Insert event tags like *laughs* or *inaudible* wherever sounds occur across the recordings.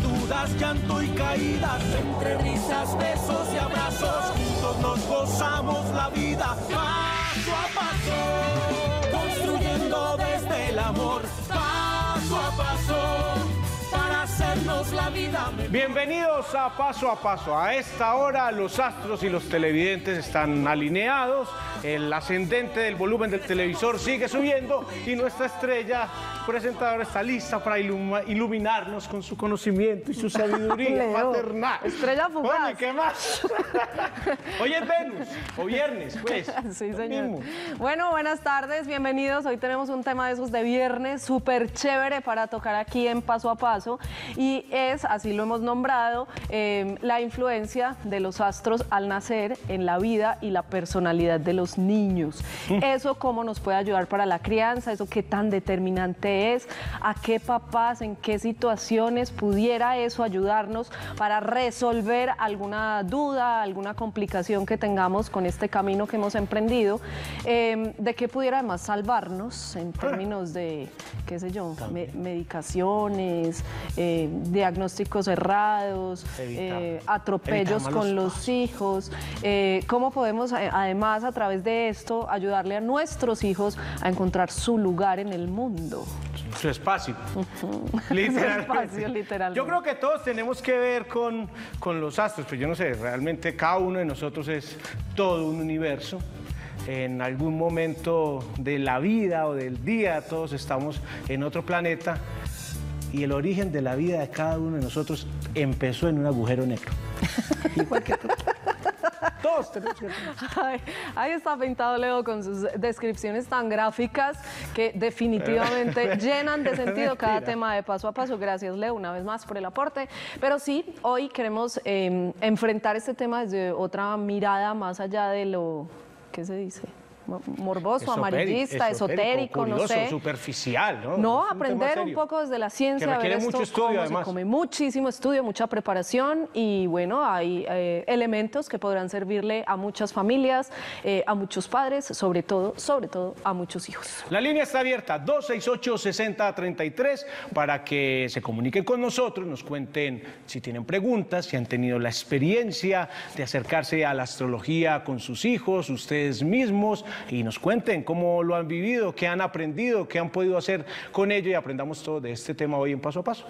dudas, llanto y caídas, entre risas, besos y abrazos, juntos nos gozamos la vida paso a paso, construyendo desde el amor, paso a paso, para hacernos la vida. Bienvenidos a Paso a Paso. A esta hora los astros y los televidentes están alineados, el ascendente del volumen del televisor sigue subiendo y nuestra estrella presentadora está lista para iluma- iluminarnos con su conocimiento y su *laughs* sabiduría Leo, maternal. estrella fugaz. Oye, ¿qué más? *laughs* Hoy es Venus, o viernes, pues. *laughs* Sí, señor. mismo. Bueno, buenas tardes, bienvenidos. Hoy tenemos un tema de esos de viernes súper chévere para tocar aquí en Paso a Paso y es, así lo hemos nombrado, eh, la influencia de los astros al nacer en la vida y la personalidad de los niños. Eso cómo nos puede ayudar para la crianza, eso qué tan determinante es, a qué papás, en qué situaciones pudiera eso ayudarnos para resolver alguna duda, alguna complicación que tengamos con este camino que hemos emprendido, eh, de qué pudiera además salvarnos en términos de, qué sé yo, me- medicaciones, eh, diagnósticos errados, eh, atropellos con los hijos, eh, cómo podemos eh, además a través de esto ayudarle a nuestros hijos a encontrar su lugar en el mundo. Su espacio. *laughs* Literalmente. espacio, literalmente. Yo creo que todos tenemos que ver con, con los astros, pues yo no sé, realmente cada uno de nosotros es todo un universo. En algún momento de la vida o del día todos estamos en otro planeta y el origen de la vida de cada uno de nosotros empezó en un agujero negro. *laughs* Igual que todos. Todos tenemos que... Ay, ahí está pintado Leo con sus descripciones tan gráficas que definitivamente llenan de *laughs* sentido cada tema de paso a paso. Gracias Leo una vez más por el aporte. Pero sí, hoy queremos eh, enfrentar este tema desde otra mirada más allá de lo, ¿qué se dice? Mo- Morboso, amarillista, esotérico, no curioso, sé. superficial, ¿no? No, un aprender un poco desde la ciencia, Que ver requiere esto, mucho estudio, cómo se además. come. Muchísimo estudio, mucha preparación y bueno, hay eh, elementos que podrán servirle a muchas familias, eh, a muchos padres, sobre todo, sobre todo a muchos hijos. La línea está abierta 268-6033 para que se comuniquen con nosotros, nos cuenten si tienen preguntas, si han tenido la experiencia de acercarse a la astrología con sus hijos, ustedes mismos, y nos cuenten cómo lo han vivido, qué han aprendido, qué han podido hacer con ello y aprendamos todo de este tema hoy en paso a paso.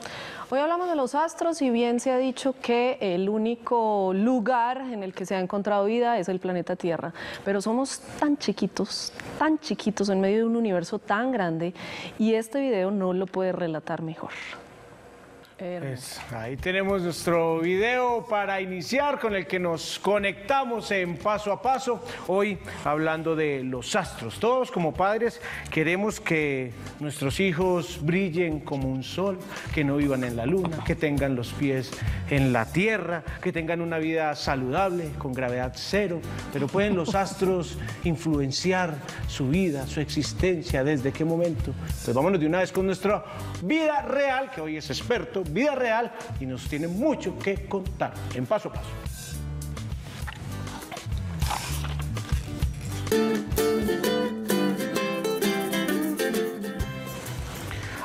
Hoy hablamos de los astros y bien se ha dicho que el único lugar en el que se ha encontrado vida es el planeta Tierra, pero somos tan chiquitos, tan chiquitos en medio de un universo tan grande y este video no lo puede relatar mejor. Pues, ahí tenemos nuestro video para iniciar con el que nos conectamos en paso a paso. Hoy hablando de los astros. Todos como padres queremos que nuestros hijos brillen como un sol, que no vivan en la luna, que tengan los pies en la tierra, que tengan una vida saludable, con gravedad cero. Pero pueden los astros influenciar su vida, su existencia, desde qué momento. Entonces vámonos de una vez con nuestra vida real, que hoy es experto, vida real, y nos tiene mucho que contar en paso a paso.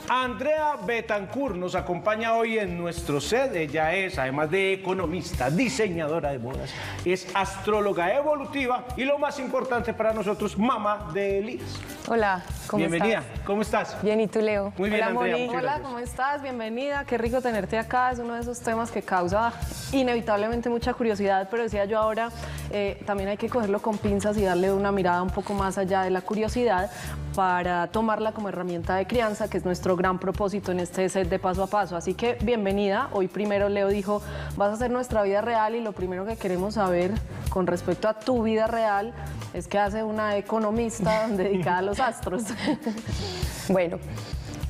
Andrea Betancourt nos acompaña hoy en nuestro set. Ella es, además de economista, diseñadora de modas, es astróloga evolutiva y lo más importante para nosotros, mamá de Elías. Hola, ¿cómo Bienvenida, estás? ¿cómo estás? Bien, ¿y tú, Leo? Muy bien, Hola, Andrea, Moni. Hola. ¿cómo estás? Bienvenida. Qué rico tenerte acá. Es uno de esos temas que causa inevitablemente mucha curiosidad, pero decía yo ahora, eh, también hay que cogerlo con pinzas y darle una mirada un poco más allá de la curiosidad para tomarla como herramienta de crianza, que es nuestro gran propósito en este set de paso a paso. Así que bienvenida. Hoy primero Leo dijo, vas a hacer nuestra vida real y lo primero que queremos saber con respecto a tu vida real es que hace una economista *laughs* dedicada a los astros. *laughs* Bueno,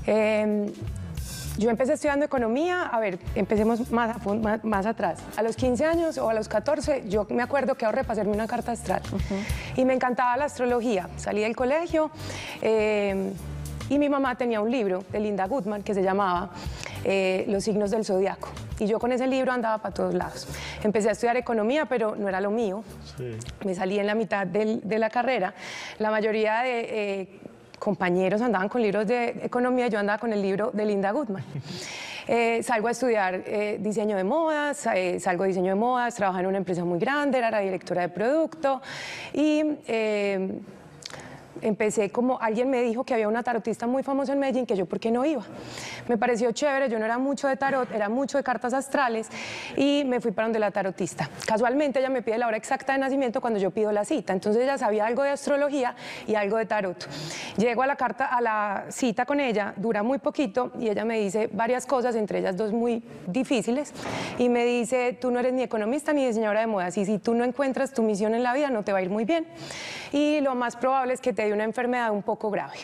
Em, yo empecé estudiando economía, a ver, empecemos más, a fun- más, más atrás. A los 15 años o a los 14, yo me acuerdo que ahorré para hacerme una carta astral. Y me encantaba la astrología. Salí del colegio eh, y mi mamá tenía un libro de Linda Goodman que se llamaba eh, Los signos del zodiaco. Y yo con ese libro andaba para todos lados. Empecé a estudiar economía, pero no era lo mío. Me salí en la mitad del- de la carrera. La mayoría de... eh, compañeros andaban con libros de economía, yo andaba con el libro de Linda Goodman. *laughs* Eh, salgo a estudiar eh, diseño de modas, eh, salgo de diseño de modas, trabajaba en una empresa muy grande, era la directora de producto y eh, empecé como alguien me dijo que había una tarotista muy famosa en Medellín que yo por qué no iba. Me pareció chévere, yo no era mucho de tarot, era mucho de cartas astrales y me fui para donde la tarotista. Casualmente ella me pide la hora exacta de nacimiento cuando yo pido la cita, entonces ella sabía algo de astrología y algo de tarot. Llego a la carta a la cita con ella, dura muy poquito y ella me dice varias cosas, entre ellas dos muy difíciles y me dice, tú no eres ni economista ni diseñadora de modas y si tú no encuentras tu misión en la vida no te va a ir muy bien y lo más probable es que te dé una enfermedad un poco grave.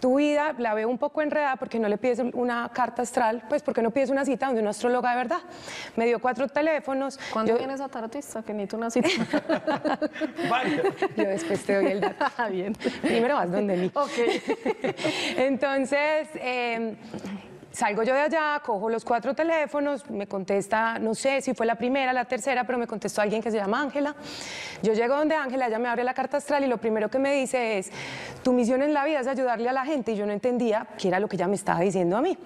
Tu vida la veo un poco enredada porque no le pides una carta astral, pues porque no pides una cita donde un astróloga de verdad. Me dio cuatro teléfonos. ¿Cuándo yo, viene esa tarotista? Que necesito una cita. *laughs* Varios. yo después te doy el dato. *laughs* Ah, Bien. Primero vas donde mí. Ok. *laughs* Entonces, eh, salgo yo de allá, cojo los cuatro teléfonos, me contesta, no sé si fue la primera, la tercera, pero me contestó alguien que se llama Ángela. Yo llego donde Ángela, ella me abre la carta astral y lo primero que me dice es, tu misión en la vida es ayudarle a la gente y yo no entendía qué era lo que ella me estaba diciendo a mí.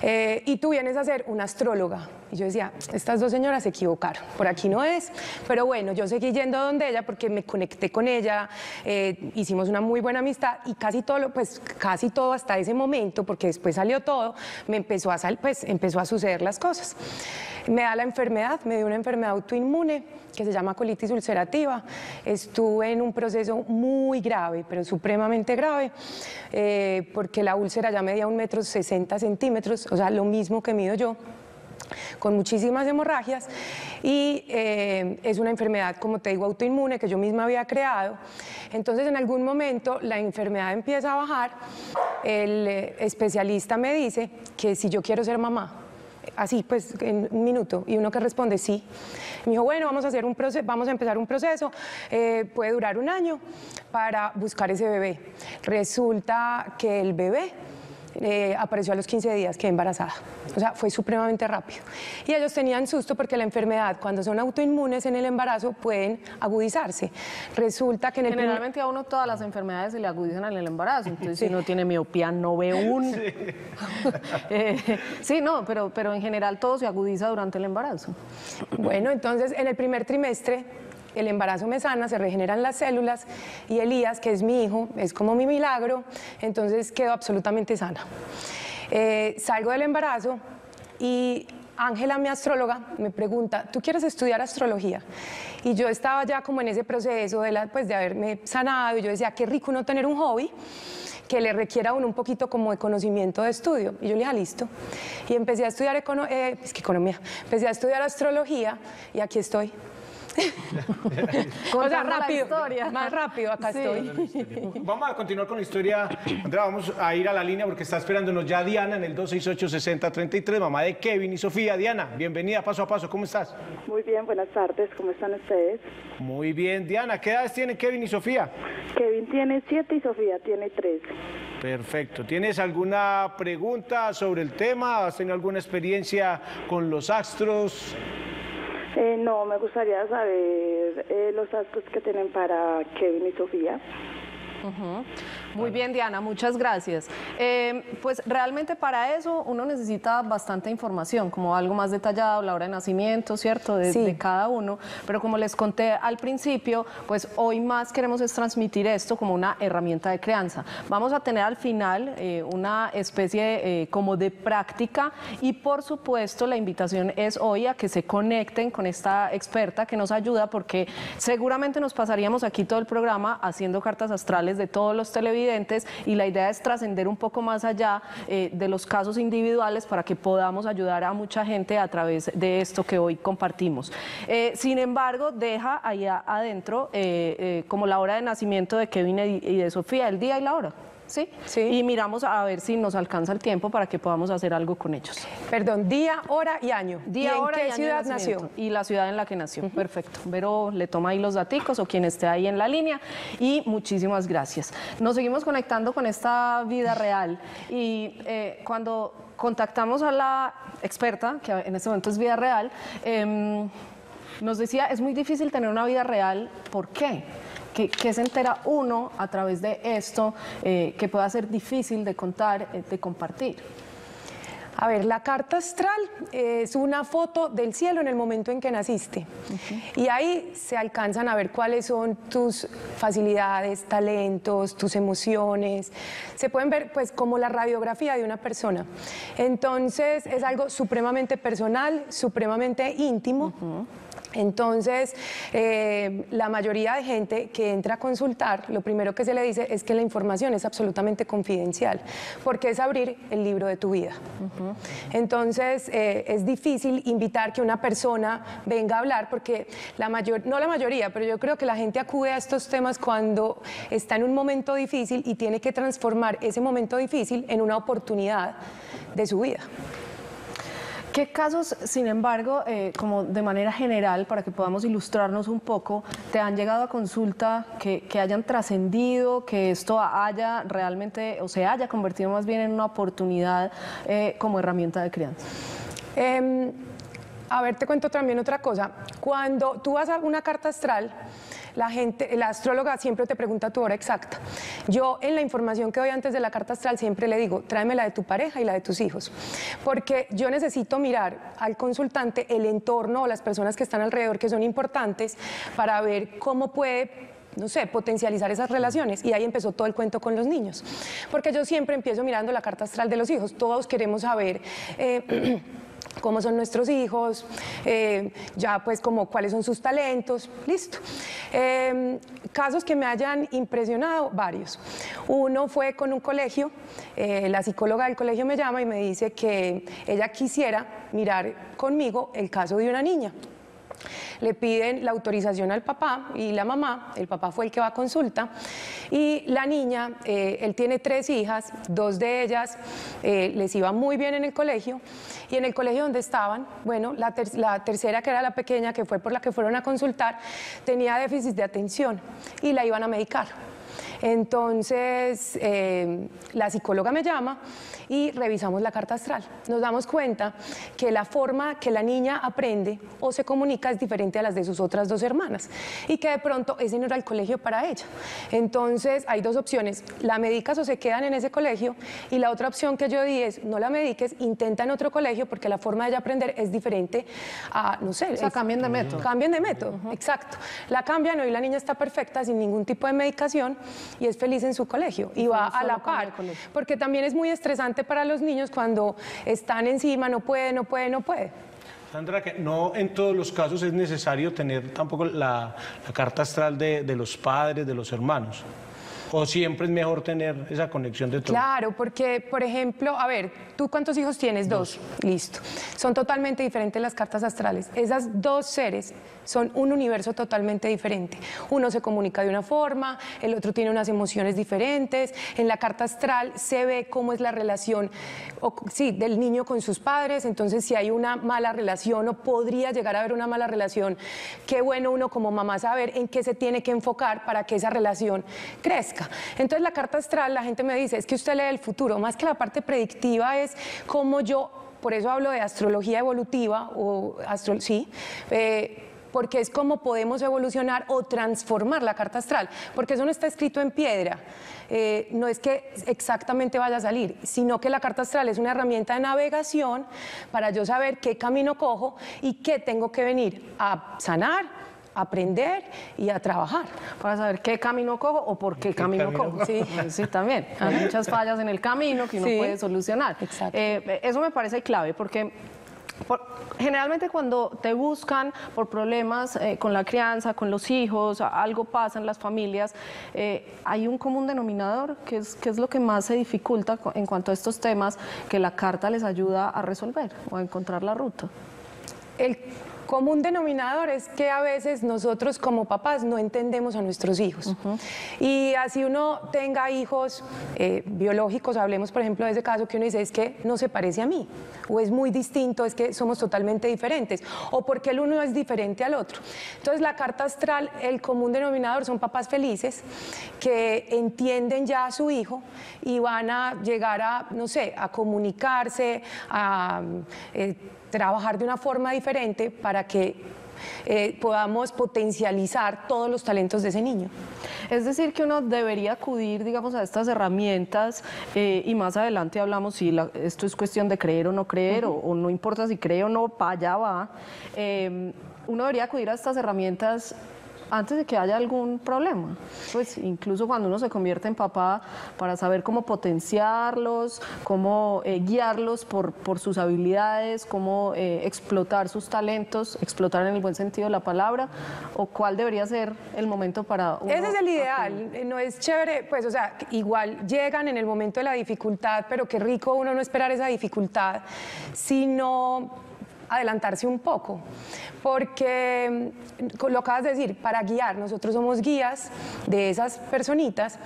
Eh, y tú vienes a ser una astróloga. Y yo decía, estas dos señoras se equivocaron, por aquí no es. Pero bueno, yo seguí yendo donde ella porque me conecté con ella, eh, hicimos una muy buena amistad y casi todo, pues casi todo hasta ese momento, porque después salió todo, me empezó a, sal- pues, empezó a suceder las cosas. Me da la enfermedad, me dio una enfermedad autoinmune que se llama colitis ulcerativa. Estuve en un proceso muy grave, pero supremamente grave, eh, porque la úlcera ya medía un metro sesenta centímetros, o sea, lo mismo que mido yo con muchísimas hemorragias y eh, es una enfermedad, como te digo, autoinmune que yo misma había creado. Entonces, en algún momento la enfermedad empieza a bajar, el eh, especialista me dice que si yo quiero ser mamá, así pues en un minuto, y uno que responde sí. Me dijo, bueno, vamos a, hacer un proceso, vamos a empezar un proceso, eh, puede durar un año para buscar ese bebé. Resulta que el bebé eh, apareció a los 15 días, quedé embarazada. O sea, fue supremamente rápido. Y ellos tenían susto porque la enfermedad, cuando son autoinmunes en el embarazo, pueden agudizarse. Resulta que en el primer- Generalmente a uno todas las enfermedades se le agudizan en el embarazo. Entonces, si uno tiene miopía, no ve un. *laughs* Eh, sí, no, pero, pero en general todo se agudiza durante el embarazo. Bueno, entonces en el primer trimestre el embarazo me sana, se regeneran las células y Elías, que es mi hijo, es como mi milagro, entonces quedo absolutamente sana. Eh, salgo del embarazo y Ángela, mi astróloga, me pregunta, ¿tú quieres estudiar astrología? Y yo estaba ya como en ese proceso de, la, pues, de haberme sanado y yo decía, qué rico no tener un hobby que le requiera a un poquito como de conocimiento de estudio. Y yo le dije, "Ah, listo. Y empecé a estudiar econo- eh, es que economía, empecé a estudiar astrología y aquí estoy. O sea, rápido, historia. más rápido, acá Sí. estoy. *laughs* Vamos a continuar con la historia. Andrea, vamos a ir a la línea porque está esperándonos ya Diana en el 268-6033, mamá de Kevin y Sofía. Diana, bienvenida paso a paso. ¿Cómo estás? Muy bien, buenas tardes, ¿cómo están ustedes? Muy bien, Diana. ¿Qué edades tienen Kevin y Sofía? Kevin tiene siete y Sofía tiene tres. Perfecto. ¿Tienes alguna pregunta sobre el tema? ¿Has tenido alguna experiencia con los astros? Eh, no, me gustaría saber eh, los actos que tienen para Kevin y Sofía. Muy bien, Diana, muchas gracias. Eh, pues realmente para eso uno necesita bastante información, como algo más detallado, la hora de nacimiento, ¿cierto? De, Sí. de cada uno. Pero como les conté al principio, pues hoy más queremos es transmitir esto como una herramienta de crianza. Vamos a tener al final eh, una especie eh, como de práctica y por supuesto la invitación es hoy a que se conecten con esta experta que nos ayuda porque seguramente nos pasaríamos aquí todo el programa haciendo cartas astrales de todos los televidentes y la idea es trascender un poco más allá eh, de los casos individuales para que podamos ayudar a mucha gente a través de esto que hoy compartimos. Eh, sin embargo, deja allá adentro eh, eh, como la hora de nacimiento de Kevin y y de Sofía, el día y la hora. ¿Sí? Sí. Y miramos a ver si nos alcanza el tiempo para que podamos hacer algo con ellos. Perdón, día, hora y año. Día, ¿Y hora qué y ciudad nació? Y la ciudad en la que nació. Perfecto. Vero le toma ahí los daticos o quien esté ahí en la línea. Y muchísimas gracias. Nos seguimos conectando con esta vida real. Y eh, cuando contactamos a la experta, que en este momento es vida real, em, nos decía, es muy difícil tener una vida real. ¿Por qué? ¿Qué, qué se entera uno a través de esto eh, que pueda ser difícil de contar, eh, de compartir? A ver, la carta astral es una foto del cielo en el momento en que naciste. Y ahí se alcanzan a ver cuáles son tus facilidades, talentos, tus emociones. Se pueden ver pues como la radiografía de una persona. Entonces es algo supremamente personal, supremamente íntimo. Entonces, eh, la mayoría de gente que entra a consultar, lo primero que se le dice es que la información es absolutamente confidencial, porque es abrir el libro de tu vida. Entonces, eh, es difícil invitar que una persona venga a hablar, porque la mayor, no la mayoría, pero yo creo que la gente acude a estos temas cuando está en un momento difícil y tiene que transformar ese momento difícil en una oportunidad de su vida. ¿Qué casos, sin embargo, eh, como de manera general, para que podamos ilustrarnos un poco, te han llegado a consulta que, hayan trascendido, que esto haya realmente, o se haya convertido más bien en una oportunidad eh, como herramienta de crianza? Em, a ver, te cuento también otra cosa. Cuando tú vas a una carta astral, la gente, la astróloga siempre te pregunta tu hora exacta. Yo en la información que doy antes de la carta astral siempre le digo, tráeme la de tu pareja y la de tus hijos, porque yo necesito mirar al consultante el entorno o las personas que están alrededor que son importantes para ver cómo puede no sé, potencializar esas relaciones. Y ahí empezó todo el cuento con los niños. Porque yo siempre empiezo mirando la carta astral de los hijos. Todos queremos saber... eh, *clears throat* cómo son nuestros hijos, eh, ya pues como cuáles son sus talentos, listo. Eh, casos que me hayan impresionado, varios. Uno fue con un colegio, eh, la psicóloga del colegio me llama y me dice que ella quisiera mirar conmigo el caso de una niña. Le piden la autorización al papá y la mamá, el papá fue el que va a consulta, y la niña, eh, él tiene tres hijas, dos de ellas eh, les iba muy bien en el colegio, y en el colegio donde estaban, bueno, la, la tercera, que era la pequeña, que fue por la que fueron a consultar, tenía déficit de atención y la iban a medicar. Entonces, eh, la psicóloga me llama y revisamos la carta astral. Nos damos cuenta que la forma que la niña aprende o se comunica es diferente a las de sus otras dos hermanas y que de pronto ese no era el colegio para ella. Entonces, hay dos opciones. La medicas o se quedan en ese colegio y la otra opción que yo di es no la mediques, intenta en otro colegio porque la forma de ella aprender es diferente a, no sé, O sea, es- cambien de método. Cambien de método, exacto. La cambian, hoy la niña está perfecta, sin ningún tipo de medicación y es feliz en su colegio y va a la par. Porque también es muy estresante para los niños cuando están encima, no puede, no puede, no puede. Sandra, que no en todos los casos es necesario tener tampoco la, la carta astral de, de los padres, de los hermanos. O siempre es mejor tener esa conexión de todos. Claro, porque, por ejemplo, a ver, ¿tú cuántos hijos tienes? Dos. Listo. Son totalmente diferentes las cartas astrales. Esas dos seres son un universo totalmente diferente. Uno se comunica de una forma, el otro tiene unas emociones diferentes. En la carta astral se ve cómo es la relación o, sí, del niño con sus padres. Entonces, si hay una mala relación o podría llegar a haber una mala relación, qué bueno uno como mamá saber en qué se tiene que enfocar para que esa relación crezca. Entonces, la carta astral, la gente me dice, es que usted lee el futuro, más que la parte predictiva es cómo yo, por eso hablo de astrología evolutiva o astro, sí. eh, porque es cómo podemos evolucionar o transformar la carta astral, porque eso no está escrito en piedra. Eh, no es que exactamente vaya a salir, sino que la carta astral es una herramienta de navegación para yo saber qué camino cojo y qué tengo que venir a sanar, aprender y a trabajar. Para saber qué camino cojo o por qué, camino, camino cojo. Sí, sí, también. Hay muchas fallas en el camino que uno Sí. puede solucionar. Exacto. Eh, eso me parece clave porque por- generalmente cuando te buscan por problemas eh, con la crianza, con los hijos, algo pasa en las familias, eh, hay un común denominador que es, que es lo que más se dificulta cu- en cuanto a estos temas que la carta les ayuda a resolver o a encontrar la ruta. El- común denominador es que a veces nosotros como papás no entendemos a nuestros hijos. Y así uno tenga hijos eh, biológicos, hablemos por ejemplo de ese caso que uno dice es que no se parece a mí, o es muy distinto, es que somos totalmente diferentes, o porque el uno es diferente al otro. Entonces la carta astral, el común denominador son papás felices que entienden ya a su hijo y van a llegar a, no sé, a comunicarse, a... Eh, trabajar de una forma diferente para que eh, podamos potencializar todos los talentos de ese niño. Es decir, que uno debería acudir, digamos, a estas herramientas eh, y más adelante hablamos si esto es cuestión de creer o no creer, o, no importa si cree o no, para allá va. Eh, uno debería acudir a estas herramientas antes de que haya algún problema. Pues incluso cuando uno se convierte en papá, para saber cómo potenciarlos, cómo eh, guiarlos por, por, sus habilidades, cómo eh, explotar sus talentos, explotar en el buen sentido de la palabra, o cuál debería ser el momento para... Ese es el ideal, eh, no es chévere, pues o sea, igual llegan en el momento de la dificultad, pero qué rico uno no esperar esa dificultad, sino adelantarse un poco, porque mm, lo acabas de decir, para guiar, nosotros somos guías de esas personitas,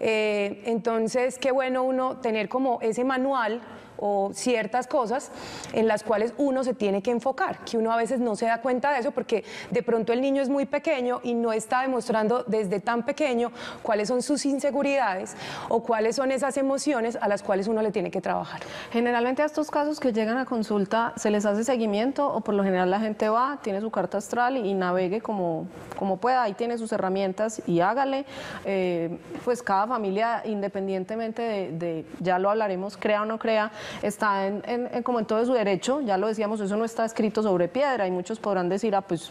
eh, entonces qué bueno uno tener como ese manual o ciertas cosas en las cuales uno se tiene que enfocar, que uno a veces no se da cuenta de eso porque de pronto el niño es muy pequeño y no está demostrando desde tan pequeño cuáles son sus inseguridades o cuáles son esas emociones a las cuales uno le tiene que trabajar. Generalmente a estos casos que llegan a consulta se les hace seguimiento o por lo general la gente va, tiene su carta astral y, navegue como, como pueda, ahí tiene sus herramientas y hágale. Eh, pues cada familia independientemente de, de, ya lo hablaremos, crea o no crea, está en, como en todo su derecho, ya lo decíamos, eso no está escrito sobre piedra y muchos podrán decir, ah, pues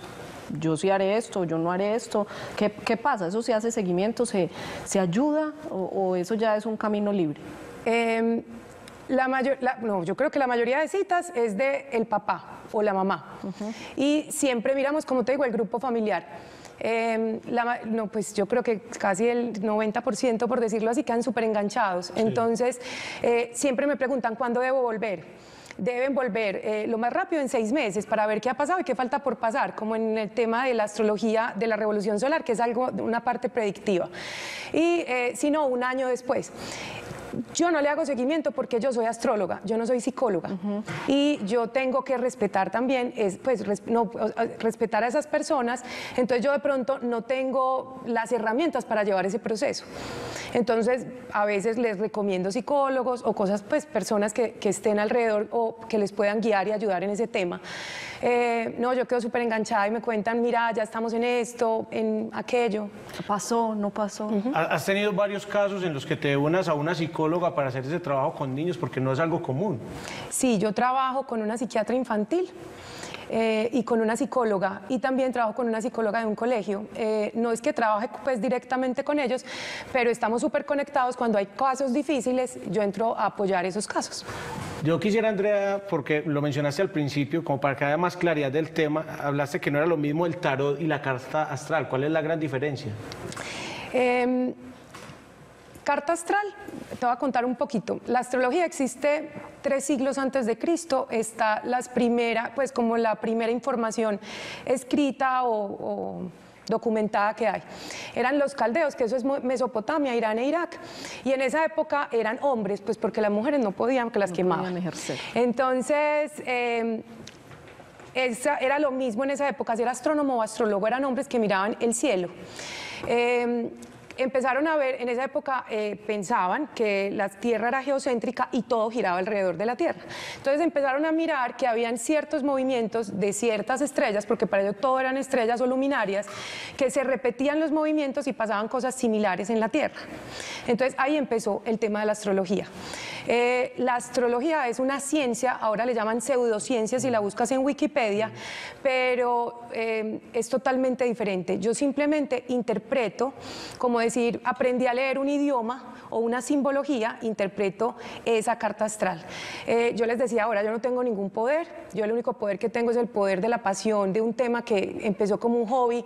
yo sí haré esto, yo no haré esto. ¿Qué, pasa? ¿Eso se hace seguimiento? ¿Se, se ayuda o, eso ya es un camino libre? Em, la mayor, no, yo creo que la mayoría de citas es de el papá o la mamá. Y siempre miramos, como te digo, el grupo familiar. Em, no, pues yo creo que casi el 90%, por decirlo así, quedan súper enganchados. Entonces, eh, siempre me preguntan cuándo debo volver deben volver eh, lo más rápido en seis meses para ver qué ha pasado y qué falta por pasar, como en el tema de la astrología de la revolución solar, que es algo, una parte predictiva. Y eh, si no, un año después. Yo no le hago seguimiento porque yo soy astróloga, yo no soy psicóloga. Y yo tengo que respetar también, pues, no, respetar a esas personas. Entonces yo de pronto no tengo las herramientas para llevar ese proceso. Entonces a veces les recomiendo psicólogos o cosas, pues personas que, que estén alrededor o que les puedan guiar y ayudar en ese tema. Eh, no, yo quedo súper enganchada y me cuentan, mira, ya estamos en esto, en aquello. ¿Pasó? ¿No pasó? ¿Has tenido varios casos en los que te unas a una psicóloga para hacer ese trabajo con niños? Porque no es algo común. Sí, yo trabajo con una psiquiatra infantil. Eh, y con una psicóloga y también trabajo con una psicóloga de un colegio. Eh, no es que trabaje pues directamente con ellos, pero estamos súper conectados. Cuando hay casos difíciles, yo entro a apoyar esos casos. Yo quisiera, Andrea, porque lo mencionaste al principio, como para que haya más claridad del tema, hablaste que no era lo mismo el tarot y la carta astral. ¿Cuál es la gran diferencia? Em, carta astral, te voy a contar un poquito. La astrología existe tres siglos antes de Cristo. Está las primera, pues como la primera información escrita o documentada que hay. Eran los caldeos, que eso es Mesopotamia, Irán e Irak. Y en esa época eran hombres, pues porque las mujeres no podían, que las quemaban. Ejercer. Entonces, eh, era lo mismo en esa época, si era astrónomo o astrólogo, eran hombres que miraban el cielo. Eh, empezaron a ver, en esa época eh, pensaban que la Tierra era geocéntrica y todo giraba alrededor de la Tierra. Entonces empezaron a mirar que habían ciertos movimientos de ciertas estrellas, porque para ello todo eran estrellas o luminarias, que se repetían los movimientos y pasaban cosas similares en la Tierra. Entonces ahí empezó el tema de la astrología. Eh, la astrología es una ciencia, ahora le llaman pseudociencia si la buscas en Wikipedia, pero eh, es totalmente diferente. Yo simplemente interpreto, como decir, aprendí a leer un idioma o una simbología, interpreto esa carta astral. Eh, yo les decía ahora, yo no tengo ningún poder, yo el único poder que tengo es el poder de la pasión, de un tema que empezó como un hobby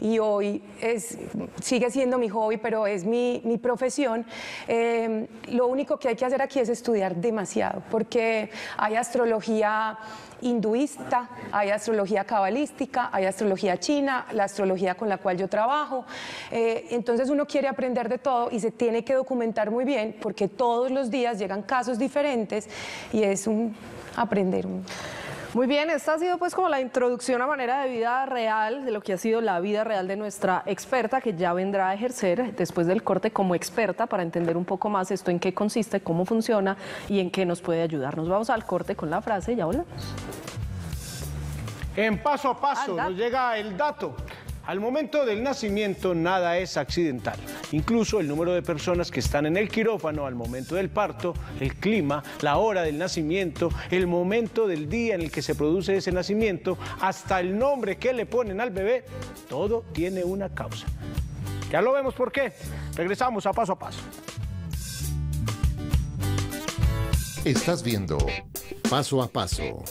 y hoy es, sigue siendo mi hobby, pero es mi, mi profesión. Eh, lo único que hay que hacer aquí es estudiar demasiado, porque hay astrología hinduista, hay astrología cabalística, hay astrología china, la astrología con la cual yo trabajo. Eh, entonces uno quiere aprender de todo y se tiene que documentar muy bien porque todos los días llegan casos diferentes y es un aprender. Muy bien, esta ha sido pues como la introducción a manera de vida real de lo que ha sido la vida real de nuestra experta que ya vendrá a ejercer después del corte como experta para entender un poco más esto en qué consiste, cómo funciona y en qué nos puede ayudar. Nos vamos al corte con la frase y ya volvemos. En paso a paso Anda. nos llega el dato. Al momento del nacimiento nada es accidental. Incluso el número de personas que están en el quirófano al momento del parto, el clima, la hora del nacimiento, el momento del día en el que se produce ese nacimiento, hasta el nombre que le ponen al bebé, todo tiene una causa. Ya lo vemos por qué. Regresamos a paso a paso. Estás viendo Paso a Paso.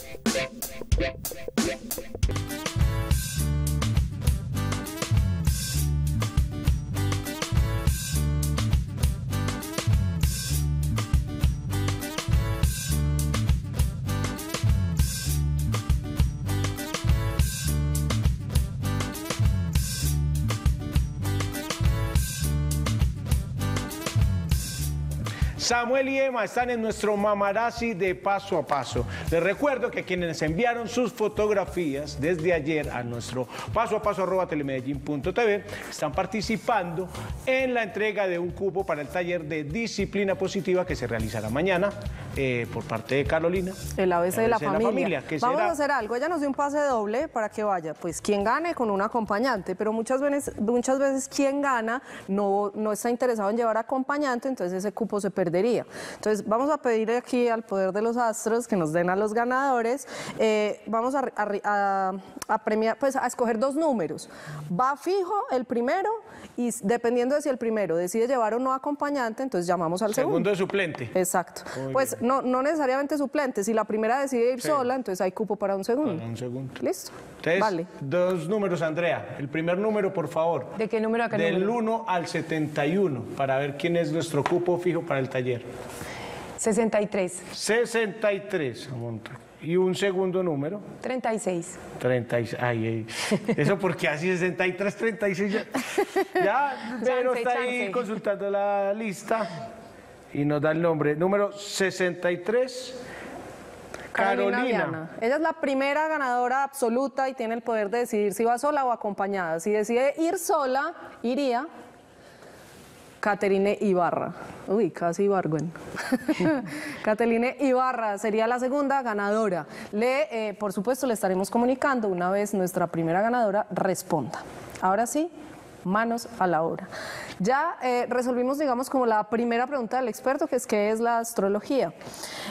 Samuel y Emma están en nuestro mamarazzi de paso a paso. Les recuerdo que quienes enviaron sus fotografías desde ayer a nuestro paso a paso arroba telemedellín.tv están participando en la entrega de un cupo para el taller de disciplina positiva que se realizará mañana eh, por parte de Carolina. El ABC de la familia. que Vamos será- a hacer algo. Ella nos dio un pase doble para que vaya. Pues quien gane con un acompañante, pero muchas veces, muchas veces quien gana no, no está interesado en llevar acompañante, entonces ese cupo se perdería. Entonces vamos a pedir aquí al poder de los astros que nos den a los ganadores. Eh, vamos a, a- a- a premiar, pues a escoger dos números. Va fijo el primero y dependiendo de si el primero decide llevar o no acompañante, entonces llamamos al segundo. Segundo de suplente. Exacto. Pues no, no necesariamente suplente. Si la primera decide ir sola, entonces hay cupo para un segundo. Un segundo. ¿Listo? Entonces, Vale. dos números, Andrea. El primer número, por favor. ¿De qué número a qué Del número? 1 al 71, para ver quién es nuestro cupo fijo para el taller. 63, 63. monta. Y un segundo número, 36. 36. Ay, ay. Eso porque así 63, 36. Ya, ya *laughs* pero Chance, está ahí chance. consultando la lista y nos da el nombre. Número 63. Carolina. Viana. Ella es la primera ganadora absoluta y tiene el poder de decidir si va sola o acompañada. Si decide ir sola, iría Caterine Ibarra. Uy, casi Ibargüen. *laughs* Caterine Ibarra sería la segunda ganadora. Le, eh, por supuesto, le estaremos comunicando una vez nuestra primera ganadora responda. Ahora sí, manos a la obra. Ya eh, resolvimos, digamos, como la primera pregunta del experto, que es qué es la astrología.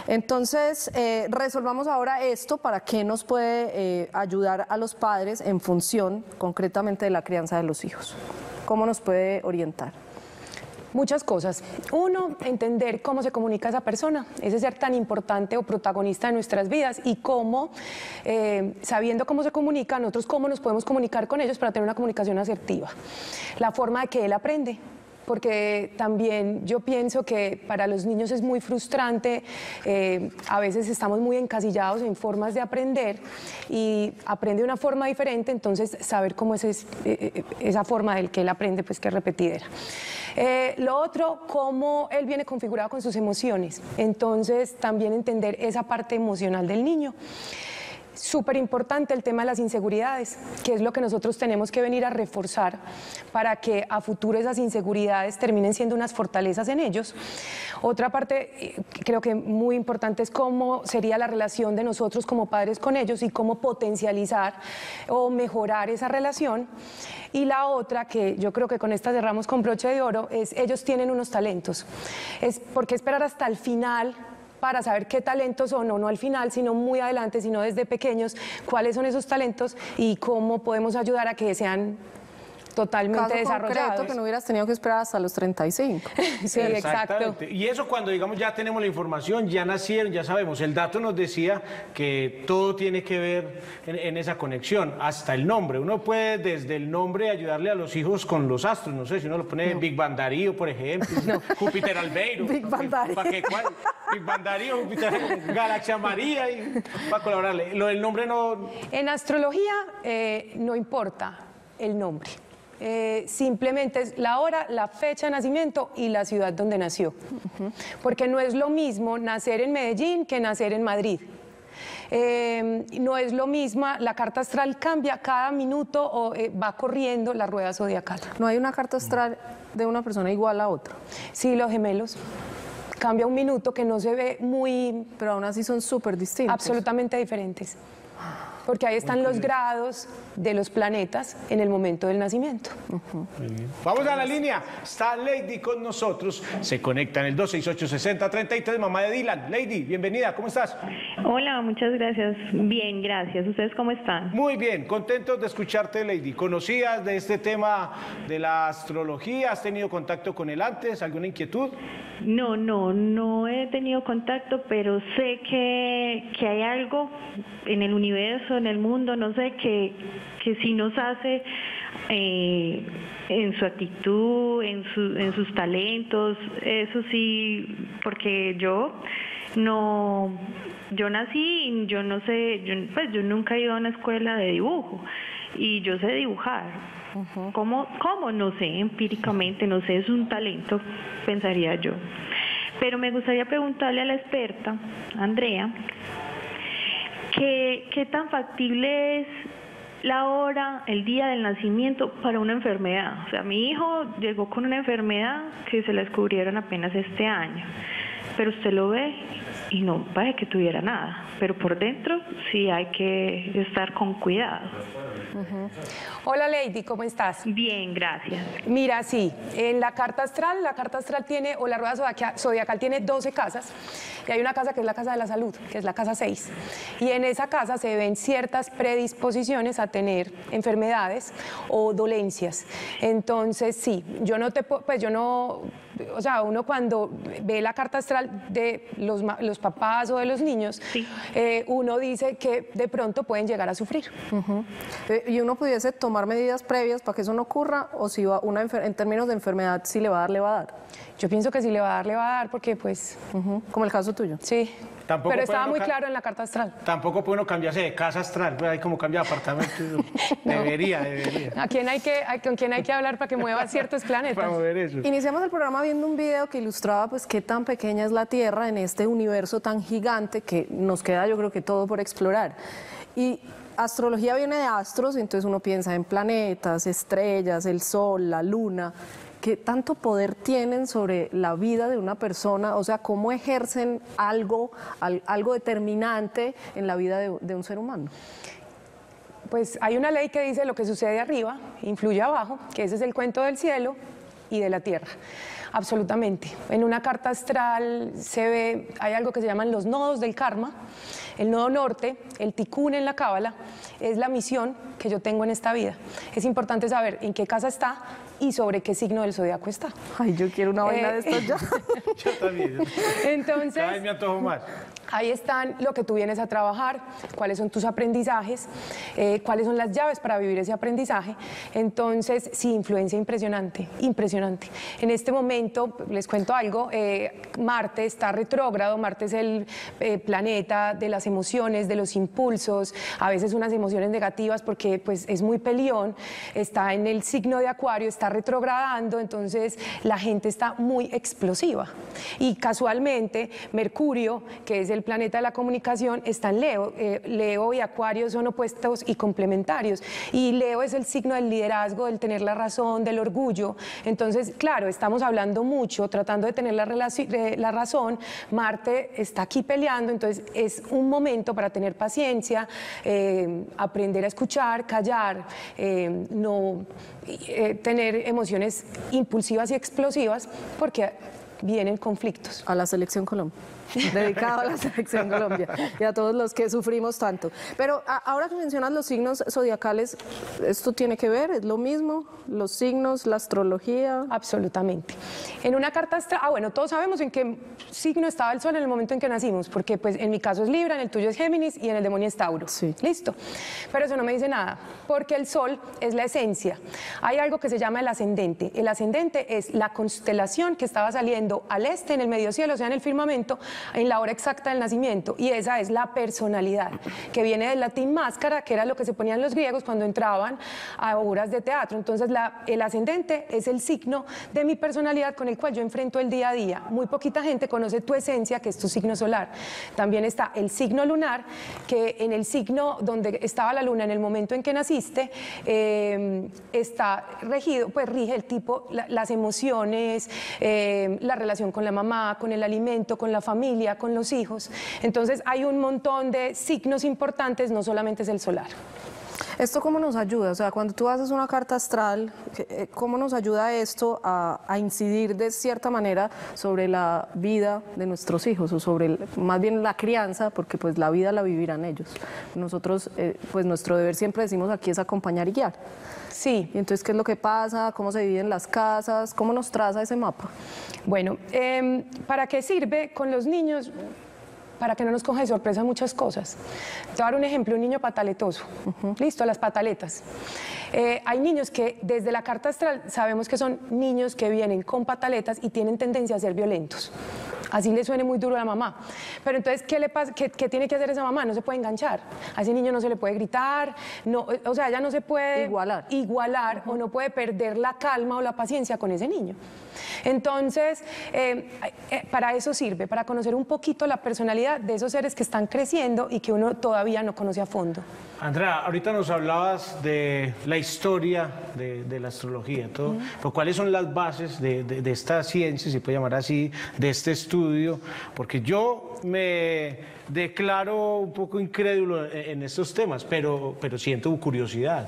Entonces, eh, resolvamos ahora esto para qué nos puede ayudar a los padres en función concretamente de la crianza de los hijos. ¿Cómo nos puede orientar? Muchas cosas. Uno, entender cómo se comunica esa persona, ese ser tan importante o protagonista de nuestras vidas y cómo, eh, sabiendo cómo se comunica, nosotros cómo nos podemos comunicar con ellos para tener una comunicación asertiva. La forma de que él aprende. Porque también yo pienso que para los niños es muy frustrante, eh, a veces estamos muy encasillados en formas de aprender y aprende de una forma diferente, entonces saber cómo es eh, eh, esa forma del que él aprende, pues que es repetidera. Eh, lo otro, cómo él viene configurado con sus emociones. Entonces, también entender esa parte emocional del niño. Súper importante el tema de las inseguridades, que es lo que nosotros tenemos que venir a reforzar para que a futuro esas inseguridades terminen siendo unas fortalezas en ellos. Otra parte, eh, creo que muy importante es cómo sería la relación de nosotros como padres con ellos y cómo potencializar o mejorar esa relación. Y la otra, que yo creo que con esta cerramos con broche de oro, es ellos tienen unos talentos. Es porque esperar hasta el final para saber qué talentos son, o no al final, sino muy adelante, sino desde pequeños, cuáles son esos talentos y cómo podemos ayudar a que sean totalmente Caso desarrollados. concreto que no hubieras tenido que esperar hasta los 35. *laughs* Sí, exacto. Exactamente. Y eso cuando, digamos, ya tenemos la información, ya nacieron, ya sabemos. El dato nos decía que todo tiene que ver en, en esa conexión, hasta el nombre. Uno puede desde el nombre ayudarle a los hijos con los astros. No sé si uno lo pone Big Bang Darío, por ejemplo, *laughs* Júpiter Albeiro. Big Bang Darío. ¿Para qué? ¿Cuál? Big Bang Darío, Júpiter, Galaxia María, y para colaborarle. Lo del nombre no... En astrología eh, no importa el nombre. Eh, simplemente es la hora, la fecha de nacimiento y la ciudad donde nació. Porque no es lo mismo nacer en Medellín que nacer en Madrid. Eh, no es lo mismo, la carta astral cambia cada minuto o eh, va corriendo la rueda zodiacal. No hay una carta astral de una persona igual a otra, Sí, los gemelos. Cambia un minuto que no se ve muy pero aún así son súper distintos. absolutamente diferentes. Porque ahí están los grados de los planetas en el momento del nacimiento. Vamos a la línea. Está Lady con nosotros. Se conecta en el 268-6033, mamá de Dylan. Lady, bienvenida, ¿cómo estás? Hola, muchas gracias. Bien, gracias. ¿Ustedes cómo están? Muy bien, contentos de escucharte, Lady. ¿Conocías de este tema de la astrología? ¿Has tenido contacto con él antes? ¿Alguna inquietud? No, no, no he tenido contacto, pero sé que, que hay algo en el universo, en el mundo, no sé, que, que sí nos hace eh, en su actitud, en, su, en sus talentos, eso sí, porque yo no, yo nací, y yo no sé, yo, pues yo nunca he ido a una escuela de dibujo y yo sé dibujar. ¿Cómo, ¿Cómo? No sé, empíricamente, no sé, es un talento, pensaría yo. Pero me gustaría preguntarle a la experta, Andrea, ¿qué, qué tan factible es la hora, el día del nacimiento para una enfermedad? O sea, mi hijo llegó con una enfermedad que se la descubrieron apenas este año, pero usted lo ve y no parece que tuviera nada, pero por dentro sí hay que estar con cuidado. Hola Lady, ¿cómo estás? Bien, gracias. Mira, sí, en la carta astral, la carta astral tiene, o la rueda zodiaca- zodiacal tiene 12 casas, y hay una casa que es la casa de la salud, que es la casa 6. Y en esa casa se ven ciertas predisposiciones a tener enfermedades o dolencias. Entonces, sí, yo no te pues yo no, o sea, uno cuando ve la carta astral de los, ma- los papás o de los niños, Sí. eh, uno dice que de pronto pueden llegar a sufrir. Eh, ¿Y uno pudiese tomar medidas previas para que eso no ocurra? ¿O si va una enfer- en términos de enfermedad, si le va a dar, le va a dar? Yo pienso que si le va a dar, le va a dar, porque pues, Ujú, Como el caso tuyo. sí. Tampoco Pero estaba muy claro en la carta astral. Tampoco puede uno cambiarse de casa astral, pues hay como cambia de apartamento. *laughs* *laughs* Debería, debería. ¿A quién hay que, a- ¿Con quién hay que hablar para que mueva *laughs* ciertos planetas? Para mover eso. Iniciamos el programa viendo un video que ilustraba pues qué tan pequeña es la Tierra en este universo tan gigante que nos queda yo creo que todo por explorar. Y astrología viene de astros, entonces uno piensa en planetas, estrellas, el sol, la luna. ¿Qué tanto poder tienen sobre la vida de una persona? O sea, ¿cómo ejercen algo, al- algo determinante en la vida de, un ser humano? Pues hay una ley que dice lo que sucede arriba influye abajo, que ese es el cuento del cielo y de la tierra. Absolutamente. En una carta astral se ve, hay algo que se llaman los nodos del karma. El nodo norte, el tikkun en la cábala, es la misión que yo tengo en esta vida. Es importante saber en qué casa está y sobre qué signo del zodiaco está. Ay, yo quiero una vaina de Eh, estas ya. *laughs* Yo también. Entonces, vez me antojo más. Ahí están lo que tú vienes a trabajar, cuáles son tus aprendizajes, eh, cuáles son las llaves para vivir ese aprendizaje. Entonces, sí, influencia impresionante, impresionante. En este momento, les cuento algo, eh, Marte está retrógrado, Marte es el eh, planeta de las emociones, de los impulsos, a veces unas emociones negativas porque pues, es muy pelión, está en el signo de Acuario, está retrogradando, entonces la gente está muy explosiva. Y casualmente, Mercurio, que es el planeta de la comunicación, está en Leo. Eh, Leo y Acuario son opuestos y complementarios. Y Leo es el signo del liderazgo, del tener la razón, del orgullo. Entonces, claro, estamos hablando mucho, tratando de tener la, la razón. Marte está aquí peleando, entonces es un momento para tener paciencia, eh, aprender a escuchar, callar, eh, no eh, tener emociones impulsivas y explosivas, porque vienen conflictos. A la selección Colombia. *laughs* Dedicado a la selección Colombia y a todos los que sufrimos tanto. Pero a- ahora que mencionas los signos zodiacales, ¿esto tiene que ver? ¿Es lo mismo? ¿Los signos, la astrología? Absolutamente. En una carta astral, ah, bueno, todos sabemos en qué signo estaba el sol en el momento en que nacimos, porque pues en mi caso es Libra, en el tuyo es Géminis y en el demonio es Tauro. Sí. Listo. Pero eso no me dice nada, porque el sol es la esencia. Hay algo que se llama el ascendente. El ascendente es la constelación que estaba saliendo al este en el medio cielo, o sea, en el firmamento, en la hora exacta del nacimiento. Y esa es la personalidad, que viene del latín máscara, que era lo que se ponían los griegos cuando entraban a obras de teatro. Entonces, la- el ascendente es el signo de mi personalidad con el cual yo enfrento el día a día. Muy poquita gente conoce tu esencia, que es tu signo solar. También está el signo lunar, que en el signo donde estaba la luna en el momento en que naciste, eh, está regido, pues rige el tipo, la- las emociones, eh, la relación con la mamá, con el alimento, con la familia, con los hijos. Entonces hay un montón de signos importantes, no solamente es el solar. ¿Esto cómo nos ayuda? O sea, cuando tú haces una carta astral, ¿qué- eh, ¿cómo nos ayuda esto a, a incidir de cierta manera sobre la vida de nuestros hijos o sobre el- más bien la crianza, porque pues la vida la vivirán ellos. Nosotros, eh, pues nuestro deber siempre decimos aquí es acompañar y guiar. Sí, Y entonces, ¿qué es lo que pasa? ¿Cómo se dividen las casas? ¿Cómo nos traza ese mapa? Bueno, em, ¿para qué sirve con los niños? Para que no nos coja de sorpresa muchas cosas. Te voy a dar un ejemplo, un niño pataletoso. Listo, las pataletas. Eh, hay niños que desde la carta astral sabemos que son niños que vienen con pataletas y tienen tendencia a ser violentos. Así le suene muy duro a la mamá. Pero entonces, ¿qué, le pasa, qué, qué tiene que hacer esa mamá? No se puede enganchar. A ese niño no se le puede gritar, no, o sea, ya no se puede Igualar. igualar o no puede perder la calma o la paciencia con ese niño. Entonces, eh, eh, para eso sirve, para conocer un poquito la personalidad de esos seres que están creciendo y que uno todavía no conoce a fondo. Andrea, ahorita nos hablabas de la historia de, de la astrología, todo, pero ¿cuáles son las bases de, de- de esta ciencia, si puede llamar así, de este estudio? Porque yo me declaro un poco incrédulo en, en estos temas, pero, pero siento curiosidad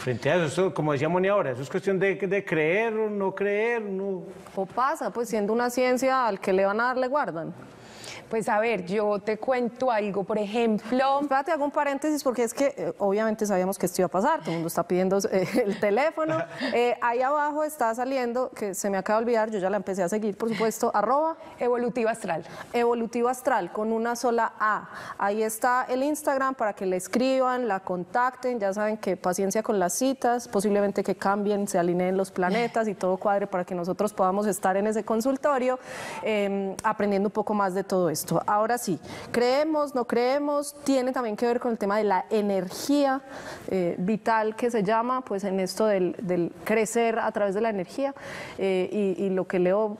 frente a eso. Esto, como decía Moni ahora, eso es cuestión de, de creer o no creer, no... O pasa, pues siendo una ciencia al que le van a dar, le guardan. Pues a ver, yo te cuento algo, por ejemplo, Espérate, hago un paréntesis porque es que eh, obviamente sabíamos que esto iba a pasar, todo el mundo está pidiendo eh, *laughs* el teléfono. *laughs* Eh, ahí abajo está saliendo, que se me acaba de olvidar, yo ya la empecé a seguir, por supuesto, *laughs* arroba evolutiva astral. Evolutivo Astral con una sola A. Ahí está el Instagram para que le escriban, la contacten. Ya saben que paciencia con las citas, posiblemente que cambien, se alineen los planetas y todo cuadre para que nosotros podamos estar en ese consultorio eh, aprendiendo un poco más de todo esto. Ahora sí, creemos, no creemos, tiene también que ver con el tema de la energía eh, vital que se llama, pues en esto del, del crecer a través de la energía eh, y, y lo que leo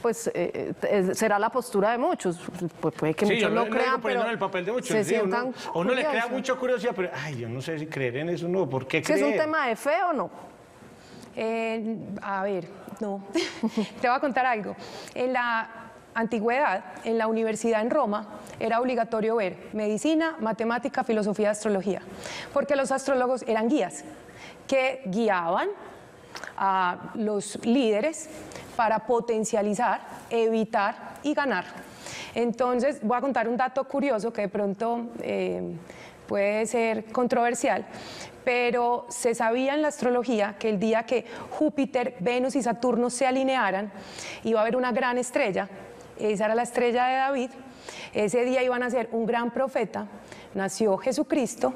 pues eh, eh, será la postura de muchos. Pues puede que Sí, muchos yo no lo, digo crean, pero en el papel de muchos. se sí, uno, sientan uno le crea mucha curiosidad, pero ay, yo no sé si creer en eso no. ¿Por qué Si es creer? un tema de fe o no. Eh, a ver, no. *laughs* Te voy a contar algo. En la antigüedad, en la universidad en Roma, era obligatorio ver medicina, matemática, filosofía, astrología, porque los astrólogos eran guías que guiaban a los líderes para potencializar, evitar y ganar. Entonces, voy a contar un dato curioso que de pronto eh, puede ser controversial, pero se sabía en la astrología que el día que Júpiter, Venus y Saturno se alinearan, iba a haber una gran estrella, esa era la estrella de David, ese día iban a ser un gran profeta, nació Jesucristo,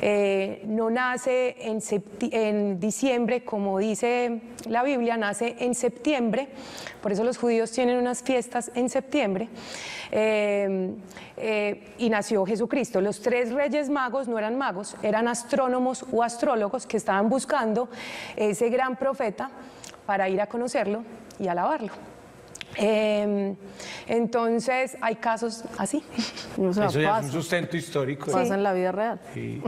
eh, no nace en, diciembre como dice la Biblia, nace en septiembre, por eso los judíos tienen unas fiestas en septiembre, eh, eh, y nació Jesucristo. Los tres reyes magos no eran magos, eran astrónomos o astrólogos que estaban buscando ese gran profeta para ir a conocerlo y alabarlo. Eh, entonces hay casos así. O sea, Eso ya es un sustento histórico. pasa en la vida real. Sí.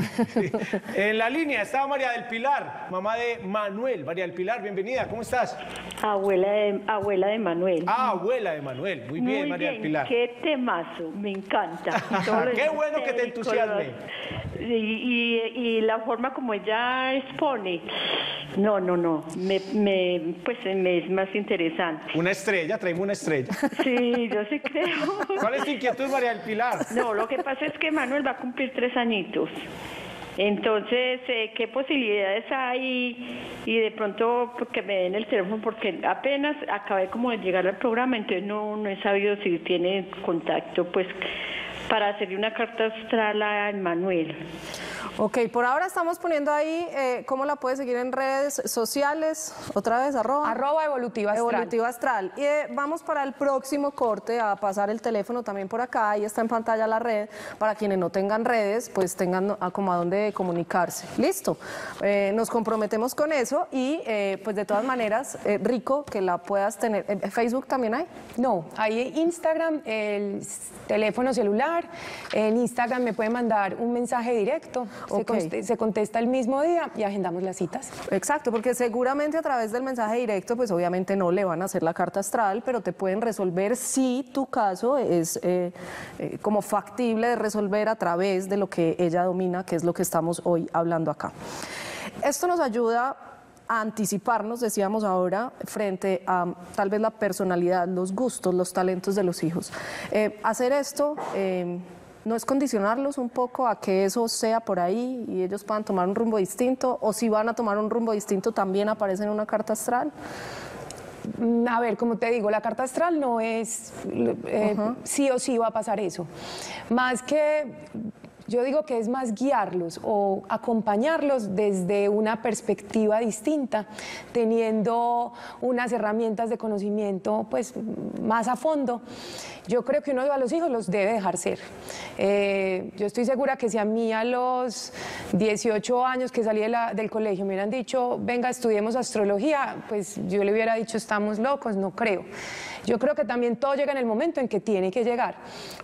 *laughs* en la línea estaba María del Pilar, mamá de Manuel. María del Pilar, bienvenida, ¿cómo estás? Abuela de, abuela de Manuel. Ah, abuela de Manuel. Muy bien, María del Pilar. qué temazo, me encanta. *laughs* Qué bueno que te entusiasme. Y, y- y la forma como ella expone, no, no, no, me, me, pues me es más interesante. Una estrella, traemos una estrella. Sí, yo sí creo. ¿Cuál es tu inquietud, María del Pilar? No, lo que pasa es que Manuel va a cumplir tres añitos. Entonces, eh, ¿qué posibilidades hay? Y de pronto pues, que me den el teléfono, porque apenas acabé como de llegar al programa, entonces no, no he sabido si tiene contacto, pues, para hacerle una carta astral a Manuel. Ok, por ahora estamos poniendo ahí eh, cómo la puedes seguir en redes sociales. Otra vez, arroba. Arroba evolutiva astral. Evolutiva Astral. Y eh, vamos para el próximo corte a pasar el teléfono también por acá. Ahí está en pantalla la red. Para quienes no tengan redes, pues tengan a como a dónde comunicarse. Listo. Eh, nos comprometemos con eso y eh, pues de todas maneras, eh, rico que la puedas tener. ¿Facebook también hay? No, hay Instagram, el teléfono celular. En Instagram me puede mandar un mensaje directo. Se, contesta el mismo día y agendamos las citas. Exacto, porque seguramente a través del mensaje directo, pues obviamente no le van a hacer la carta astral, pero te pueden resolver si tu caso es eh, eh, como factible de resolver a través de lo que ella domina, que es lo que estamos hoy hablando acá. Esto nos ayuda a anticiparnos, decíamos ahora, frente a tal vez la personalidad, los gustos, los talentos de los hijos. Eh, hacer esto... eh, ¿No es condicionarlos un poco a que eso sea por ahí y ellos puedan tomar un rumbo distinto? ¿O si van a tomar un rumbo distinto también aparece en una carta astral? Mm, A ver, como te digo, la carta astral no es eh, sí o sí va a pasar eso. Más que, yo digo que es más guiarlos o acompañarlos desde una perspectiva distinta, teniendo unas herramientas de conocimiento pues más a fondo. Yo creo que uno a los hijos los debe dejar ser. Eh, yo estoy segura que si a mí a los 18 años que salí del colegio me hubieran dicho, venga, estudiemos astrología, pues yo le hubiera dicho, estamos locos, no creo. Yo creo que también todo llega en el momento en que tiene que llegar.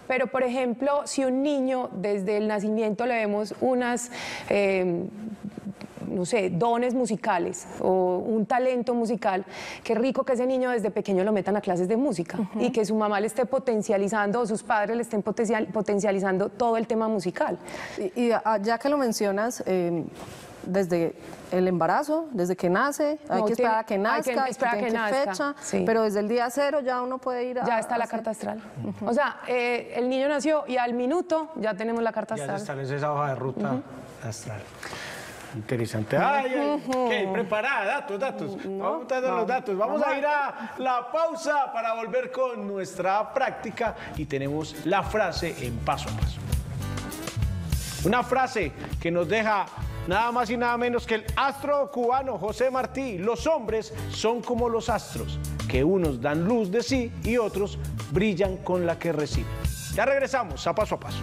Pero, por ejemplo, si un niño desde el nacimiento le vemos unas... eh, no sé, dones musicales o un talento musical, qué rico que ese niño desde pequeño lo metan a clases de música y que su mamá le esté potencializando o sus padres le estén potencial- potencializando todo el tema musical. Y, y, ah, ya que lo mencionas, eh, desde el embarazo, desde que nace, hay No, que esperar a que tiene- hay que nazca, esperar a que qué nazca, fecha, sí. pero desde el día cero ya uno puede ir a... Ya está la hacer- carta astral. O sea, eh, el niño nació y al minuto ya tenemos la carta Ya se astral. establece esa hoja de ruta astral. Interesante. Ay, ay, ¿qué? Preparada, datos, datos. Vamos dando los datos. Vamos a ir a la pausa para volver con nuestra práctica y tenemos la frase en paso a paso. Una frase que nos deja nada más y nada menos que el astro cubano José Martí. Los hombres son como los astros, que unos dan luz de sí y otros brillan con la que reciben. Ya regresamos a paso a paso.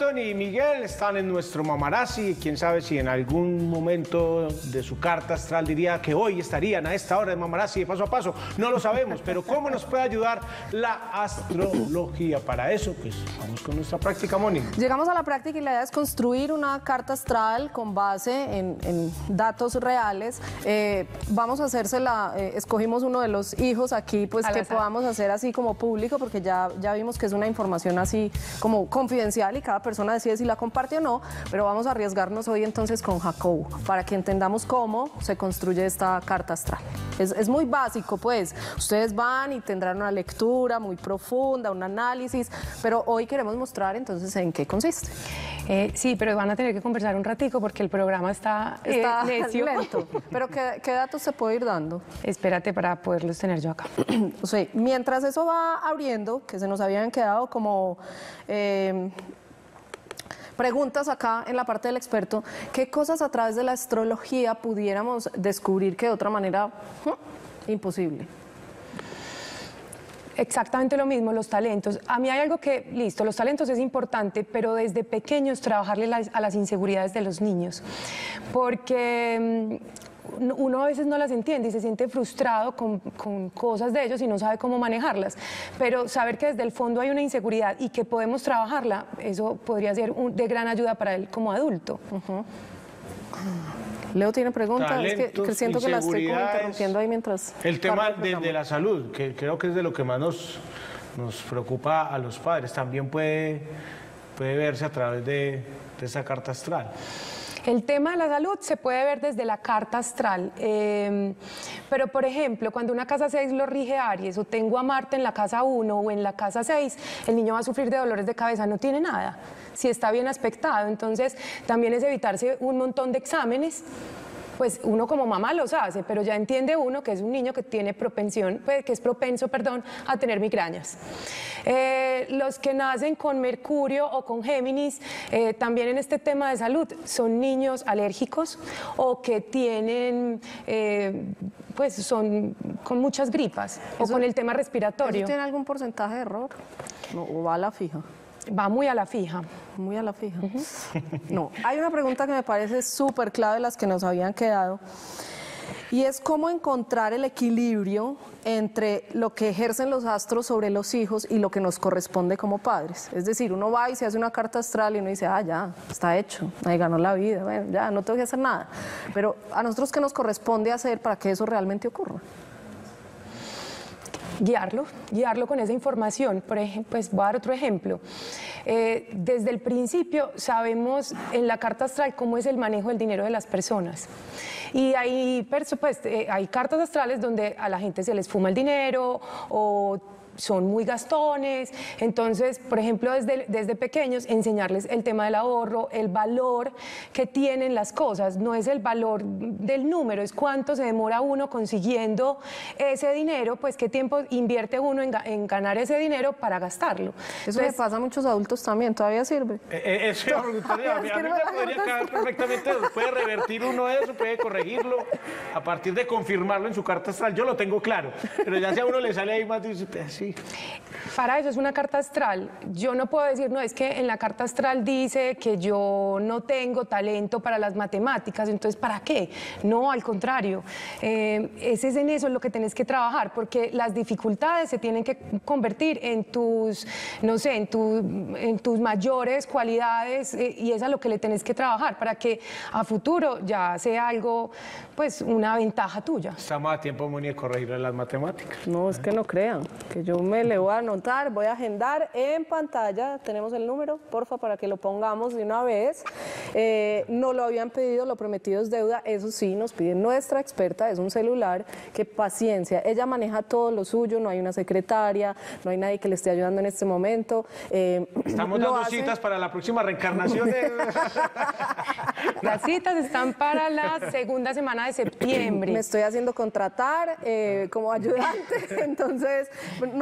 Anthony y Miguel están en nuestro mamarazzi. Quién sabe si en algún momento de su carta astral diría que hoy estarían a esta hora de mamarazzi de paso a paso. No lo sabemos, pero ¿cómo nos puede ayudar la astrología? Para eso, pues vamos con nuestra práctica, Moni. Llegamos a la práctica y la idea es construir una carta astral con base en, en datos reales. Eh, vamos a hacérsela, eh, escogimos uno de los hijos aquí, pues que podamos hacer así como público, porque ya, ya vimos que es una información así como confidencial y cada persona decide si la comparte o no, pero vamos a arriesgarnos hoy entonces con Jacobo, para que entendamos cómo se construye esta carta astral. Es, es muy básico, pues. Ustedes van y tendrán una lectura muy profunda, un análisis, pero hoy queremos mostrar entonces en qué consiste. Eh, sí, pero van a tener que conversar un ratico porque el programa está, eh, Está *laughs* necio. lento. Pero ¿qué, qué datos se puede ir dando? Espérate para poderlos tener yo acá. *clears throat* O sea, mientras eso va abriendo, que se nos habían quedado como eh, preguntas acá en la parte del experto, ¿qué cosas a través de la astrología pudiéramos descubrir que de otra manera ¡mm! imposible? Exactamente lo mismo, los talentos. A mí hay algo que, listo, los talentos es importante, pero desde pequeños trabajarle a las inseguridades de los niños. Porque mm, uno a veces no las entiende y se siente frustrado con, con cosas de ellos y no sabe cómo manejarlas. Pero saber que desde el fondo hay una inseguridad y que podemos trabajarla, eso podría ser un- de gran ayuda para él como adulto. Leo tiene preguntas, es que, Talentos, que siento que la estoy como interrumpiendo ahí mientras... El tema de la salud, que creo que es de lo que más nos, nos preocupa a los padres, también puede, puede verse a través de, de esa carta astral. El tema de la salud se puede ver desde la carta astral, eh, pero por ejemplo, cuando una casa 6 lo rige Aries o tengo a Marte en la casa 1 o en la casa 6, el niño va a sufrir de dolores de cabeza, no tiene nada, si está bien aspectado. Entonces, también es evitarse un montón de exámenes. Pues uno como mamá los hace, pero ya entiende uno que es un niño que tiene propensión, pues, que es propenso, perdón, a tener migrañas. Eh, los que nacen con Mercurio o con Géminis, eh, también en este tema de salud, son niños alérgicos o que tienen, eh, pues son con muchas gripas o con el tema ¿Eso respiratorio. tiene algún porcentaje de error? No, ¿O va a la fija? Va muy a la fija. Muy a la fija. *laughs* No, hay una pregunta que me parece súper clave, las que nos habían quedado, y es cómo encontrar el equilibrio entre lo que ejercen los astros sobre los hijos y lo que nos corresponde como padres. Es decir, uno va y se hace una carta astral y uno dice, ah, ya, está hecho, ahí ganó la vida, bueno, ya, no tengo que hacer nada. Pero a nosotros, ¿qué nos corresponde hacer para que eso realmente ocurra? Guiarlo, guiarlo con esa información. Por ejemplo, pues voy a dar otro ejemplo. Eh, desde el principio sabemos en la carta astral cómo es el manejo del dinero de las personas. Y hay, pues, eh, hay cartas astrales donde a la gente se les fuma el dinero o son muy gastones. Entonces, por ejemplo, desde, desde pequeños, enseñarles el tema del ahorro, el valor que tienen las cosas. No es el valor del número, es cuánto se demora uno consiguiendo ese dinero, pues qué tiempo invierte uno en, ga- en ganar ese dinero para gastarlo. Eso le Entonces, pasa a muchos adultos también, ¿todavía sirve? Eh, eh, eso *laughs* iba a mí, a mí me podría caer perfectamente, puede revertir uno eso, puede corregirlo a partir de confirmarlo en su carta astral. Yo lo tengo claro, pero ya si a uno le sale ahí más, dice, "Eh, Para eso es una carta astral. Yo no puedo decir, no, es que en la carta astral dice que yo no tengo talento para las matemáticas, entonces ¿para qué? No, al contrario. Eh, ese es en eso en lo que tenés que trabajar, porque las dificultades se tienen que convertir en tus, no sé, en, tu- en tus mayores cualidades eh, y es a lo que le tenés que trabajar para que a futuro ya sea algo, pues una ventaja tuya. Estamos a tiempo, Moni, de corregirle las matemáticas. No, es que no crean, que yo me le voy a anotar, voy a agendar en pantalla, tenemos el número, porfa, para que lo pongamos de una vez. Eh, no lo habían pedido, lo prometido es deuda, eso sí, nos pide nuestra experta, es un celular, que paciencia, ella maneja todo lo suyo, no hay una secretaria, no hay nadie que le esté ayudando en este momento. Eh, *clears throat* Estamos dando hace- citas para la próxima reencarnación. de- *laughs* Las citas están para la segunda semana de septiembre. Me estoy haciendo contratar eh, como ayudante, *laughs* entonces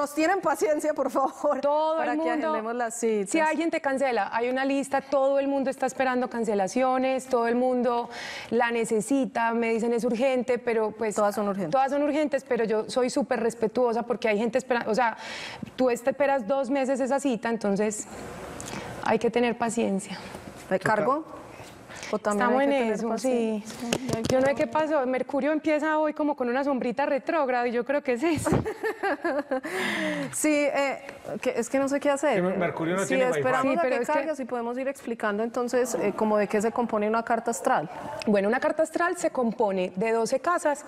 nos tienen paciencia, por favor, Todo para el que mundo, agendemos las citas. si alguien te cancela, hay una lista, todo el mundo está esperando cancelaciones, todo el mundo la necesita, me dicen es urgente, pero pues... Todas son urgentes. Todas son urgentes, pero yo soy súper respetuosa porque hay gente esperando, o sea, tú esperas dos meses esa cita, entonces hay que tener paciencia. ¿Me cargo? Estamos en eso, sí. Yo no sé qué pasó. Mercurio empieza hoy como con una sombrita retrógrada y yo creo que es eso. *laughs* sí, eh, que, es que no sé qué hacer. Mercurio no tiene esperamos sí, pero a que cargue, que... si podemos ir explicando entonces eh, como de qué se compone una carta astral. Bueno, una carta astral se compone de 12 casas.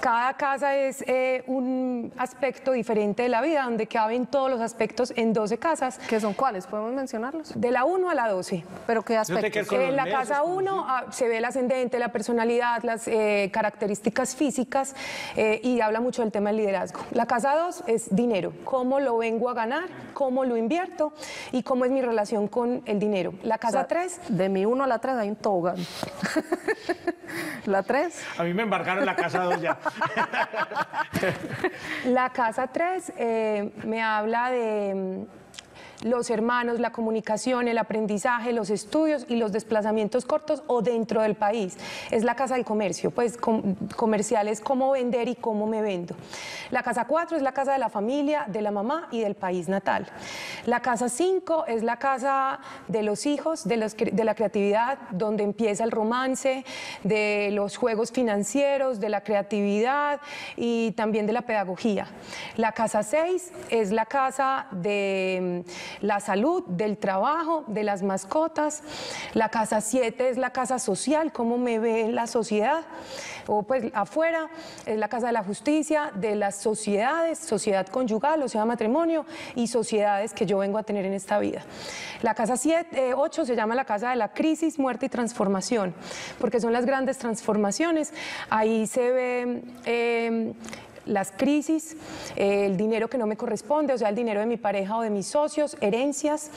Cada casa es eh, un aspecto diferente de la vida, donde caben todos los aspectos en 12 casas. ¿Qué son cuáles? ¿Podemos mencionarlos? De la 1 a la 12. ¿Pero qué aspectos? En la casa 1 uno ah, se ve el ascendente, la personalidad, las eh, características físicas eh, y habla mucho del tema del liderazgo. La casa dos es dinero, cómo lo vengo a ganar, cómo lo invierto y cómo es mi relación con el dinero. La casa tres... De mi uno a la tres hay un toga. *laughs* la tres... A mí me embarcaron la casa dos ya. *laughs* la casa tres eh, me habla de los hermanos, la comunicación, el aprendizaje, los estudios y los desplazamientos cortos o dentro del país. Es la casa del comercio, pues com- comercial es cómo vender y cómo me vendo. La casa 4 es la casa de la familia, de la mamá y del país natal. La casa 5 es la casa de los hijos, de, de la creatividad, donde empieza el romance, de los juegos financieros, de la creatividad y también de la pedagogía. La casa 6 es la casa de la salud, del trabajo, de las mascotas. La casa 7 es la casa social, cómo me ve la sociedad. O pues afuera es la casa de la justicia, de las sociedades, sociedad conyugal, o sea, matrimonio, y sociedades que yo vengo a tener en esta vida. La casa 7, 8 se llama la casa de la crisis, muerte y transformación, porque son las grandes transformaciones. Ahí se ve... eh, las crisis, eh, el dinero que no me corresponde, o sea, el dinero de mi pareja o de mis socios, herencias.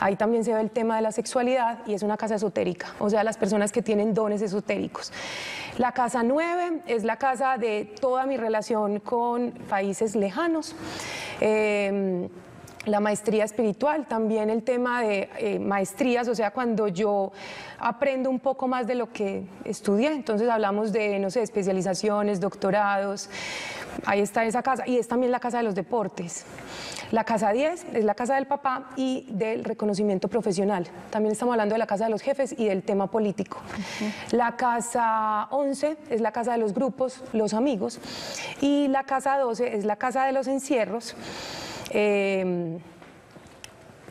Ahí también se ve el tema de la sexualidad y es una casa esotérica, o sea, las personas que tienen dones esotéricos. La casa 9 es la casa de toda mi relación con países lejanos. Eh, la maestría espiritual, también el tema de eh, maestrías, o sea, cuando yo aprendo un poco más de lo que estudié, entonces hablamos de, no sé, especializaciones, doctorados, ahí está esa casa, y es también la casa de los deportes. La casa 10 es la casa del papá y del reconocimiento profesional. También estamos hablando de la casa de los jefes y del tema político. La casa 11 es la casa de los grupos, los amigos, y la casa 12 es la casa de los encierros. Eh,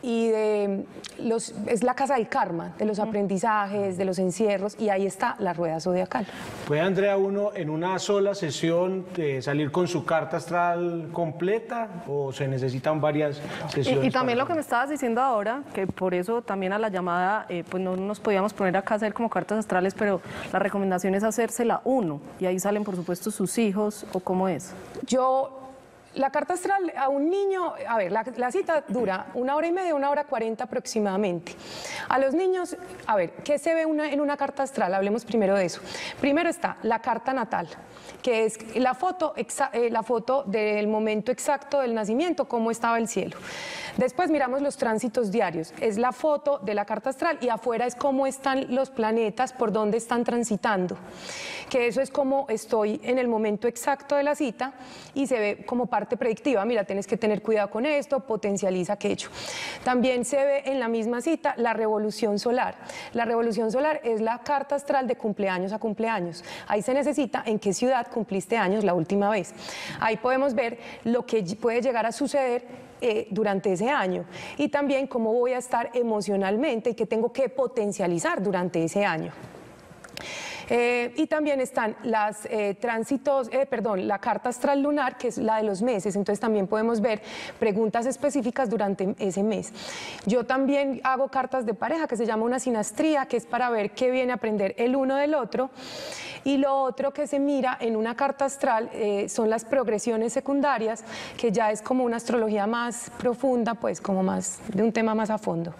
y de los, es la casa del karma, de los aprendizajes, de los encierros, y ahí está la rueda zodiacal. ¿Puede Andrea uno en una sola sesión eh, salir con su carta astral completa o se necesitan varias sesiones? Y, y también lo que me estabas diciendo ahora, que por eso también a la llamada, eh, pues no nos podíamos poner acá a hacer como cartas astrales, pero la recomendación es hacérsela uno, y ahí salen por supuesto sus hijos o cómo es. Yo, la carta astral a un niño, a ver, la, la cita dura una hora y media, una hora cuarenta aproximadamente. A los niños, a ver, ¿qué se ve una- en una carta astral? Hablemos primero de eso. Primero está la carta natal, que es la foto, exa- eh, la foto del momento exacto del nacimiento, cómo estaba el cielo. Después miramos los tránsitos diarios, es la foto de la carta astral y afuera es cómo están los planetas, por dónde están transitando, que eso es como estoy en el momento exacto de la cita y se ve como parte predictiva, mira, tienes que tener cuidado con esto, potencializa aquello. También se ve en la misma cita la revolución solar. La revolución solar es la carta astral de cumpleaños a cumpleaños. Ahí se necesita en qué ciudad cumpliste años la última vez. Ahí podemos ver lo que puede llegar a suceder eh, durante ese año y también cómo voy a estar emocionalmente y qué tengo que potencializar durante ese año. Eh, y también están las eh, tránsitos, eh, perdón, la carta astral lunar, que es la de los meses, entonces también podemos ver preguntas específicas durante ese mes. Yo también hago cartas de pareja, que se llama una sinastría, que es para ver qué viene a aprender el uno del otro. Y lo otro que se mira en una carta astral eh, son las progresiones secundarias, que ya es como una astrología más profunda, pues como más de un tema más a fondo.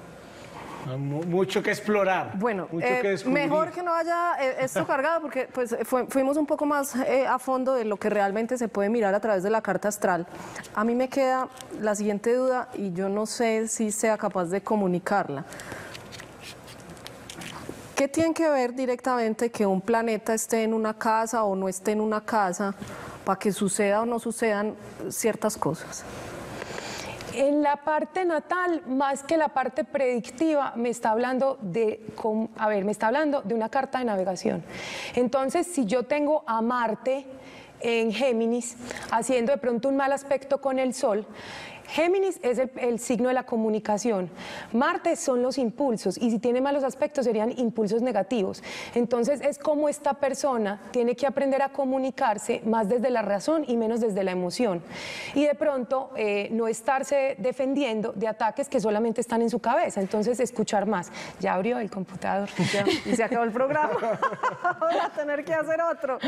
Ah, mu- Mucho que explorar. Bueno, eh, que mejor que no haya eh, esto cargado porque pues fue- fuimos un poco más eh, a fondo de lo que realmente se puede mirar a través de la carta astral. A mí me queda la siguiente duda y yo no sé si sea capaz de comunicarla. ¿Qué tiene que ver directamente que un planeta esté en una casa o no esté en una casa para que suceda o no sucedan ciertas cosas? En la parte natal, más que la parte predictiva, me está hablando de, a ver, me está hablando de una carta de navegación. Entonces, si yo tengo a Marte en Géminis, haciendo de pronto un mal aspecto con el Sol, Géminis es el, el signo de la comunicación. Marte son los impulsos y si tiene malos aspectos serían impulsos negativos. Entonces es como esta persona tiene que aprender a comunicarse más desde la razón y menos desde la emoción. Y de pronto eh, no estarse defendiendo de ataques que solamente están en su cabeza. Entonces escuchar más. Ya abrió el computador. Ya, y se acabó el programa. *laughs* Voy a tener que hacer otro.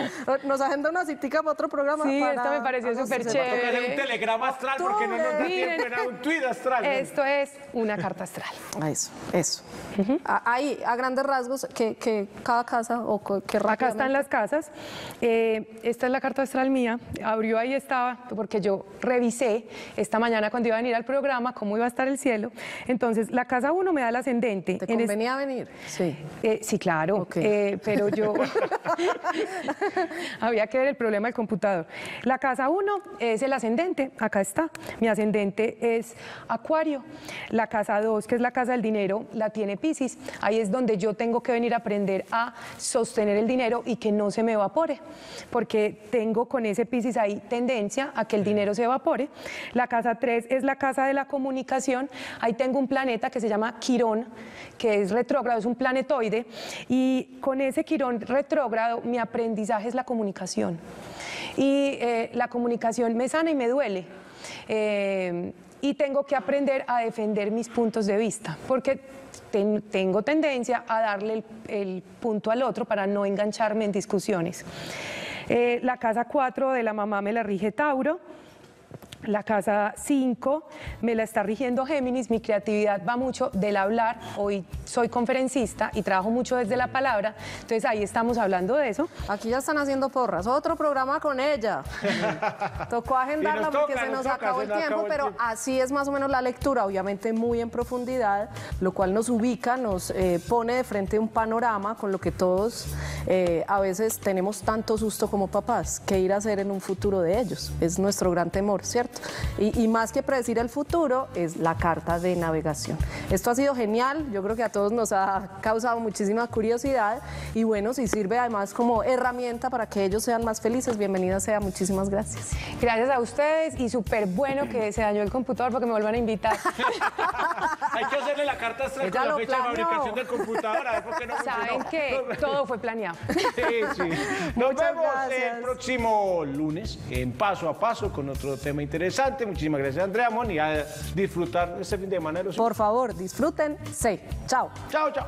Nos agenda una citica para otro programa. Sí, para esta me pareció súper chévere. un telegrama astral porque no nos. Tiempo era un tweet astral. ¿no? Esto es una carta astral. Ah, Eso, eso. A- Ahí, a grandes rasgos, que, que cada casa o que Acá están las casas. Eh, esta es la carta astral mía. Abrió ahí estaba, porque yo revisé esta mañana cuando iba a venir al programa cómo iba a estar el cielo. Entonces, la casa 1 me da el ascendente. ¿Te En es- convenía venir? Sí. Eh, sí, claro, Ok. eh, pero yo *laughs* *laughs* había que ver el problema del computador. La casa 1 es el ascendente, acá está. Mi ascendente es Acuario. La casa 2, que es la casa del dinero, la tiene Piscis. Ahí es donde yo tengo que venir a aprender a sostener el dinero y que no se me evapore, porque tengo con ese Piscis ahí tendencia a que el dinero se evapore. La casa 3 es la casa de la comunicación. Ahí tengo un planeta que se llama Quirón, que es retrógrado, es un planetoide, y con ese Quirón retrógrado mi aprendizaje es la comunicación. Y eh, la comunicación me sana y me duele. Eh, y tengo que aprender a defender mis puntos de vista, porque ten- tengo tendencia a darle el, el punto al otro para no engancharme en discusiones. Eh, la casa 4 de la mamá me la rige Tauro. La casa 5 me la está rigiendo Géminis, mi creatividad va mucho del hablar, hoy soy conferencista y trabajo mucho desde la palabra, entonces ahí estamos hablando de eso. Aquí ya están haciendo porras. Otro programa con ella. *laughs* Tocó agendarla porque se nos nos toca, acabó se el nos tiempo, acabó el pero tiempo. así es más o menos la lectura, obviamente muy en profundidad, lo cual nos ubica, nos eh, pone de frente un panorama con lo que todos eh, a veces tenemos tanto susto como papás, que ir a hacer en un futuro de ellos. Es nuestro gran temor, ¿cierto? Y, y más que predecir el futuro, es la carta de navegación. Esto ha sido genial, yo creo que a todos nos ha causado muchísima curiosidad y bueno, si sirve además como herramienta para que ellos sean más felices, bienvenida sea, muchísimas gracias. Gracias a ustedes y súper bueno que se dañó el computador porque me vuelvan a invitar. *laughs* Hay que hacerle la carta astral Ella con la lo fecha de planeó. fabricación del computador. A ver por qué no Saben funcionó. que todo fue planeado. *laughs* Sí, sí. Nos Muchas vemos gracias. el próximo lunes en Paso a Paso con otro tema interesante. Muchísimas gracias, Andrea Mon, y a disfrutar este fin de semana. Por favor, disfruten. Sí. Chao. Chao, chao.